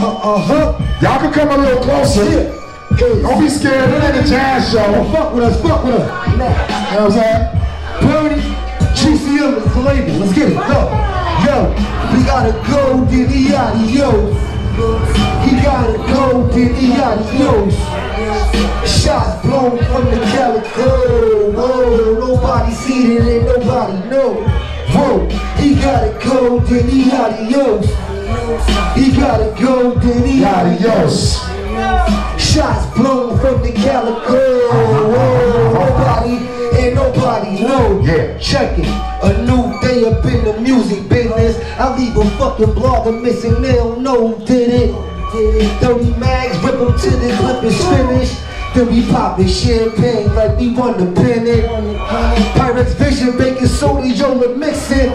Uh-huh. Y'all can come a little closer. Yeah. Don't be scared. It ain't a jazz show. Oh, fuck with us, fuck with us. You know what I'm saying? Purdy, GCM is the label. Let's get it. Go. Yo, we gotta go, Diddy adios. He gotta go, Diddy adios. Shots blown from the calico. Whoa, nobody seen it and nobody know. Whoa, he gotta go, Diddy adios. He gotta go, Diddy adios. Adios. Shots blown from the calico. Whoa, nobody and nobody know. Yeah. Check it. A new day up in the music business. I leave a fucking blogger missing. They don't know who did it. Did it. 30 mags, rip them till the clip is finished. Then we poppin' champagne like we won the pennant. Pyrex Vision, baking soda, Yola mixing.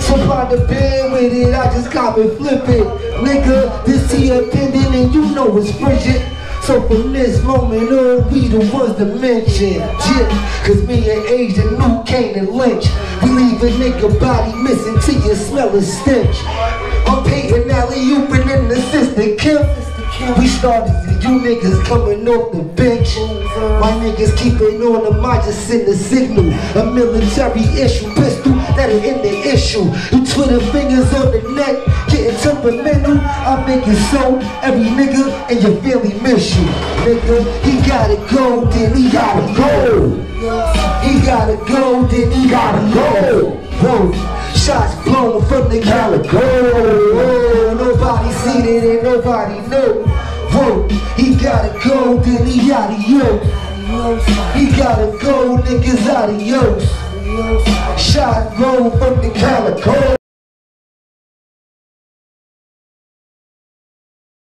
Supply the band with it, I just cop and flip it. Nigga, this here pendant and you know it's frigid. So from this moment on, we the ones to mention. Yeah, cause me and Asia New Kane and Lynch. We leave a nigga body missing till you smell a stench. I'm Peyton Alley, you been an assistant Kim. We started you niggas coming off the bench. My niggas keep it on them, I just send a signal. A military issue, pistol that ain't in the issue. You Twitter fingers on the neck, getting temperamental. I make it so every nigga and your family miss you. Nigga, he gotta go, then he gotta go. He gotta go, then he gotta go. Whoa, shots blown from the calico. Nobody seen it and nobody know. Whoa, he gotta go, then he adios. He gotta go, niggas adios. Shot blown from the calico.